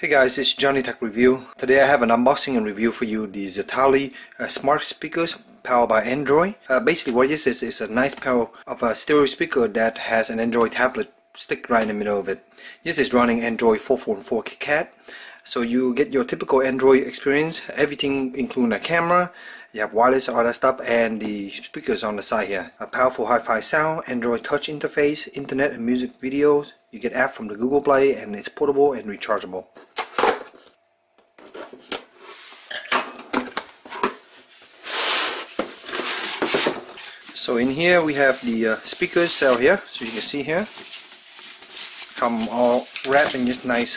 Hey guys, it's Johny Tech Review. Today I have an unboxing and review for you the Zettaly uh, smart speakers powered by Android. Uh, basically what this is is a nice pair of a stereo speaker that has an Android tablet stick right in the middle of it. This is running Android 4.4 KitKat. So you get your typical Android experience, everything including a camera, you have wireless, all that stuff, and the speakers on the side here. A powerful hi-fi sound, Android touch interface, internet and music videos. You get app from the Google Play and it's portable and rechargeable. So in here we have the uh, speakers cell here, so you can see here. Come all wrapped in this nice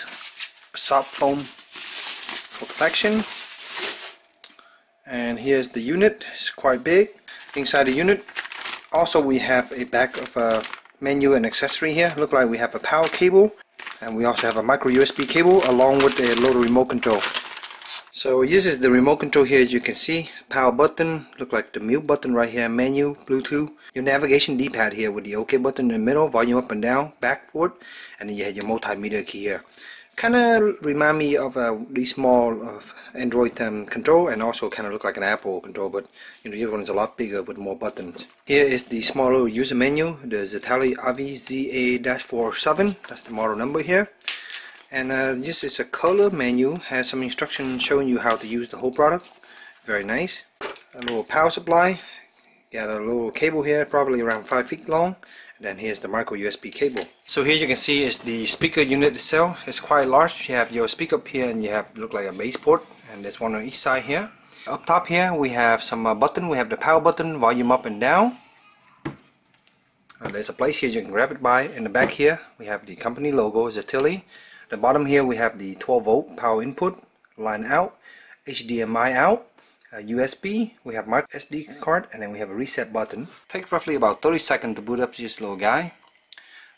soft foam for protection. And here's the unit, it's quite big. Inside the unit, also we have a back of a menu and accessory here. Look like we have a power cable, and we also have a micro USB cable along with a little remote control. So this is the remote control here as you can see. Power button, look like the mute button right here, menu, Bluetooth. Your navigation D-pad here with the OK button in the middle, volume up and down, back, forward. And then you have your multimedia key here. Kind of remind me of uh, these small of Android um, control and also kind of look like an Apple control but you know the is a lot bigger with more buttons. Here is the smaller user menu, the Zettaly Avy ZA-47, that's the model number here and uh, this is a color menu has some instructions showing you how to use the whole product. Very nice. A little power supply. Got a little cable here probably around 5 feet long. And then here's the micro USB cable. So here you can see is the speaker unit itself. It's quite large. You have your speaker up here and you have look like a bass port. And there's one on each side here. Up top here we have some uh, button. We have the power button volume up and down. There's a place here you can grab it by. In the back here we have the company logo. Zettaly the bottom here we have the 12 volt power input, line out, HDMI out, uh, USB, we have micro SD card, and then we have a reset button. Takes roughly about 30 seconds to boot up this little guy.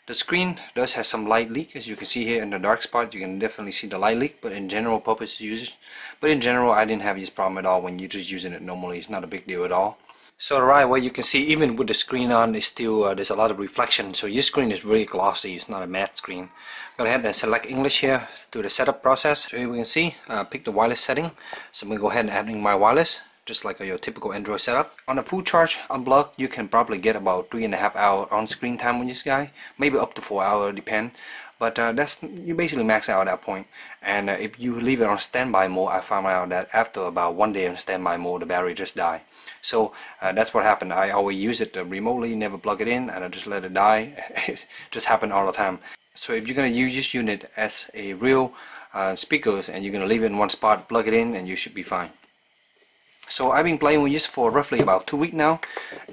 The screen does have some light leak, as you can see here in the dark spot, you can definitely see the light leak, but in general purpose users, but in general I didn't have this problem at all when you're just using it normally, it's not a big deal at all. So right way you can see even with the screen on is still uh, there's a lot of reflection. So your screen is really glossy it's not a matte screen. Go ahead and select English here do the setup process. So here we can see uh, pick the wireless setting. So I'm gonna go ahead and add in my wireless just like your typical Android setup. On a full charge unblocked you can probably get about three and a half hour on screen time with this guy. Maybe up to four hour depend but uh, that's you basically max out at that point. And uh, if you leave it on standby mode I found out that after about one day on standby mode the battery just die so uh, that's what happened. I always use it uh, remotely never plug it in and I just let it die. It just happened all the time. So if you're gonna use this unit as a real uh, speakers and you're gonna leave it in one spot plug it in and you should be fine. So I've been playing with this for roughly about two weeks now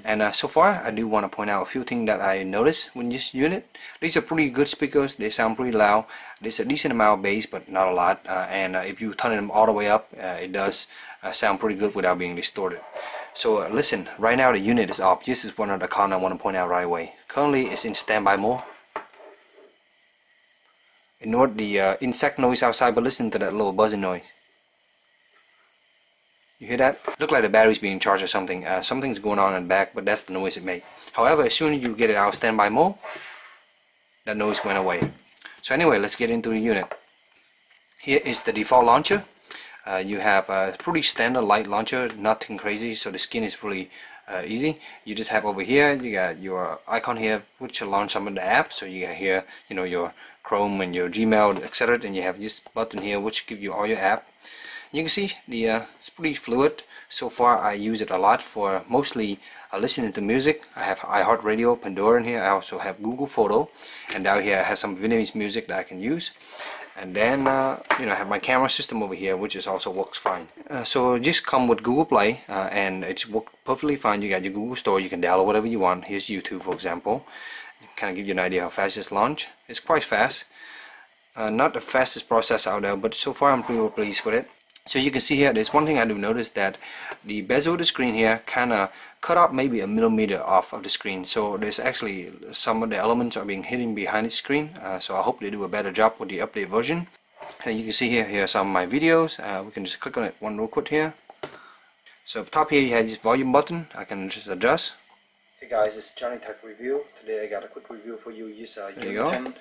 and uh, so far I do want to point out a few things that I noticed with this unit. These are pretty good speakers, they sound pretty loud. There's a decent amount of bass but not a lot uh, and uh, if you turn them all the way up uh, it does uh, sound pretty good without being distorted. So uh, listen, right now the unit is off. This is one of the cons I want to point out right away. Currently it's in standby mode. Ignore the insect noise outside but listen to that little buzzing noise. You hear that? Look like the battery's being charged or something. Uh, something's going on in the back, but that's the noise it made. However, as soon as you get it out of standby mode, that noise went away. So anyway, let's get into the unit. Here is the default launcher. Uh, you have a pretty standard light launcher, nothing crazy, so the skin is really uh, easy. You just have over here, you got your icon here, which will launch some of the apps. So you got here, you know, your Chrome and your Gmail, etc. And you have this button here, which give you all your app you can see the uh, it's pretty fluid. So far I use it a lot for mostly uh, listening to music. I have iHeartRadio Pandora in here. I also have Google Photo. And down here I have some Vietnamese music that I can use. And then uh, you know I have my camera system over here which is also works fine. Uh, so just come with Google Play uh, and it's worked perfectly fine. You got your Google Store. You can download whatever you want. Here's YouTube for example. Kind of give you an idea how fast this launch it's quite fast. Uh, not the fastest process out there but so far I'm pretty pleased with it so you can see here, there's one thing I do notice that the bezel of the screen here kind of cut off maybe a millimeter off of the screen. So there's actually some of the elements are being hidden behind the screen. Uh, so I hope they do a better job with the update version. And you can see here, here are some of my videos. Uh, we can just click on it one real quick here. So up top here you have this volume button. I can just adjust. Hey guys, it's Johny Tech Review. Today I got a quick review for you. Use uh, Yunteng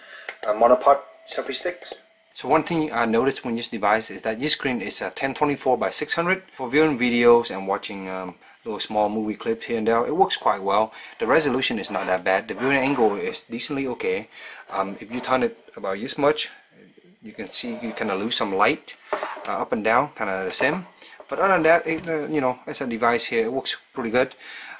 uh, monopod selfie sticks. So one thing I noticed when this device is that this screen is a 1024 by 600 for viewing videos and watching um, little small movie clips here and there. It works quite well. The resolution is not that bad. The viewing angle is decently okay. Um, if you turn it about this much, you can see you kind of lose some light uh, up and down, kind of the same. But other than that, it, uh, you know, it's a device here. It works pretty good.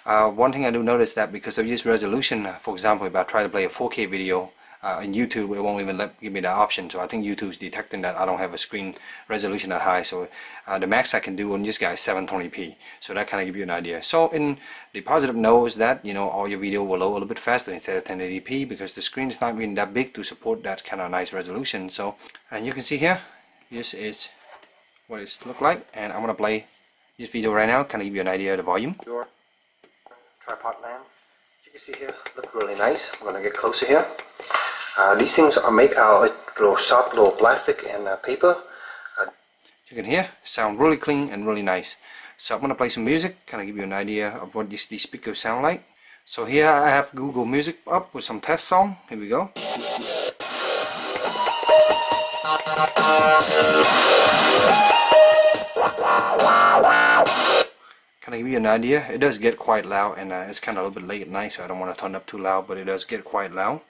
Uh, one thing I do notice that because of this resolution, for example, if I try to play a 4K video uh, in YouTube, it won't even let give me that option. So I think YouTube's detecting that I don't have a screen resolution that high. So uh, the max I can do on this guy is 720p. So that kind of give you an idea. So in the positive note is that you know all your video will load a little bit faster instead of 1080p because the screen is not really that big to support that kind of nice resolution. So and you can see here, this is what it look like, and I'm gonna play this video right now. Kind of give you an idea of the volume. Your tripod lamp. You can see here, look really nice. I'm gonna get closer here. Uh, these things are made out of soft little plastic and uh, paper. Uh, you can hear, sound really clean and really nice. So I'm gonna play some music, kind of give you an idea of what these, these speakers sound like. So here I have Google Music up with some test song. Here we go. Kind of give you an idea, it does get quite loud and uh, it's kind of a little bit late at night so I don't want to turn up too loud but it does get quite loud.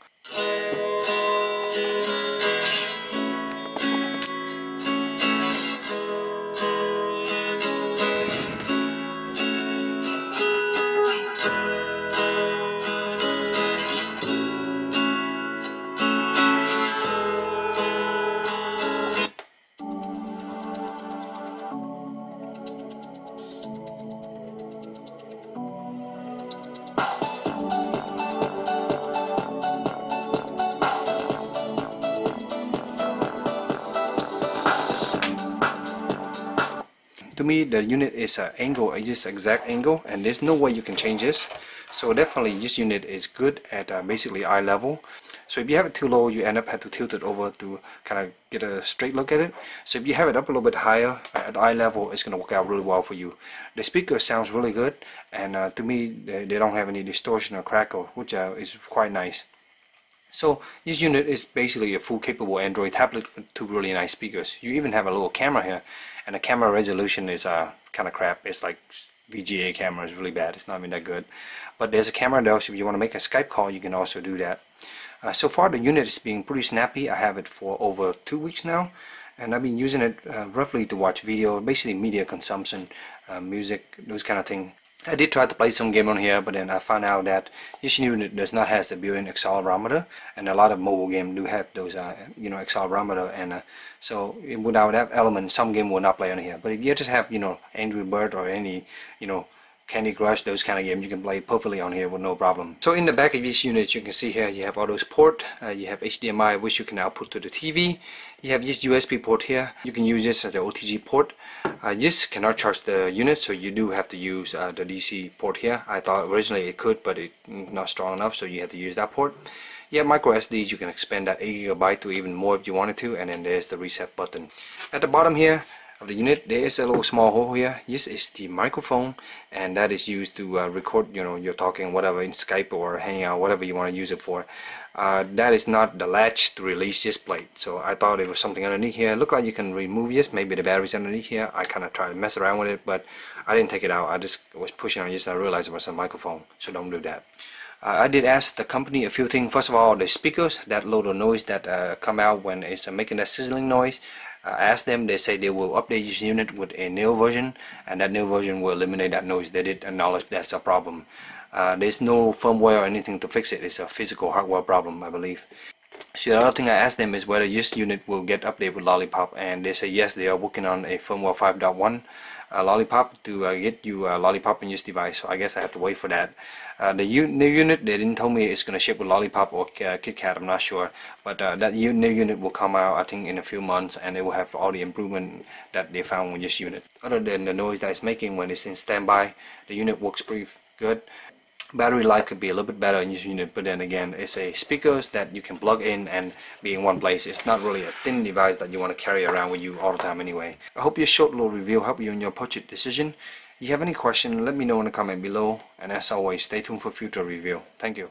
To me the unit is an angle it's exact angle and there's no way you can change this. So definitely this unit is good at uh, basically eye level. So if you have it too low you end up have to tilt it over to kind of get a straight look at it. So if you have it up a little bit higher at eye level it's going to work out really well for you. The speaker sounds really good and uh, to me they, they, don't have any distortion or crackle which uh, is quite nice so this unit is basically a full capable Android tablet with two really nice speakers. You even have a little camera here and the camera resolution is uh, kind of crap. It's like VGA camera is really bad. It's not even that good. But there's a camera though, so if you want to make a Skype call, you can also do that. Uh, so far the unit is being pretty snappy. I have it for over two weeks now and I've been using it uh, roughly to watch video, basically media consumption, uh, music, those kind of thing. I did try to play some game on here, but then I found out that this unit does not have the built-in accelerometer, and a lot of mobile games do have those, uh, you know, accelerometer, and uh, so it without that element, some game will not play on here. But if you just have, you know, Angry Bird or any, you know, Candy Crush, those kind of games, you can play perfectly on here with no problem. So in the back of this unit, you can see here, you have all those port, uh, you have HDMI, which you can output to the TV. You have this USB port here. You can use this as the OTG port. Uh, this cannot charge the unit, so you do have to use uh, the DC port here. I thought originally it could, but it's not strong enough, so you have to use that port. Yeah, micro SDs, you can expand that 8 gigabyte to even more if you wanted to, and then there's the reset button. At the bottom here, of the unit there is a little small hole here. This is the microphone and that is used to uh, record you know you're talking whatever in Skype or Hangout whatever you want to use it for. Uh, that is not the latch to release this plate so I thought it was something underneath here. Look like you can remove this maybe the battery's underneath here. I kind of tried to mess around with it but I didn't take it out. I just was pushing on this and I realized it was a microphone so don't do that I did ask the company a few things first of all the speakers that little noise that uh, come out when it's making that sizzling noise I asked them, they say they will update this unit with a new version and that new version will eliminate that noise. They did acknowledge that's a problem. Uh, there's no firmware or anything to fix it. It's a physical hardware problem, I believe. So the other thing I asked them is whether this unit will get updated with Lollipop and they say yes, they are working on a firmware 5.1 uh, Lollipop to uh, get you a Lollipop in this device. So I guess I have to wait for that. Uh, the new unit, they didn't tell me it's going to ship with Lollipop or uh, KitKat, I'm not sure. But uh, that new unit will come out, I think, in a few months and it will have all the improvement that they found with this unit. Other than the noise that it's making when it's in standby, the unit works pretty good battery life could be a little bit better in this unit but then again it's a speakers that you can plug in and be in one place. It's not really a thin device that you want to carry around with you all the time anyway. I hope your short little review helped you in your purchase decision. If you have any question let me know in the comment below. And as always stay tuned for future review. Thank you